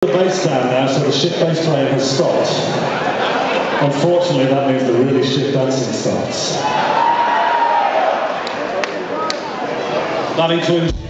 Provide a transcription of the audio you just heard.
the bass down now, so the shit bass playing has stopped. Unfortunately, that means the really shit dancing starts. That includes.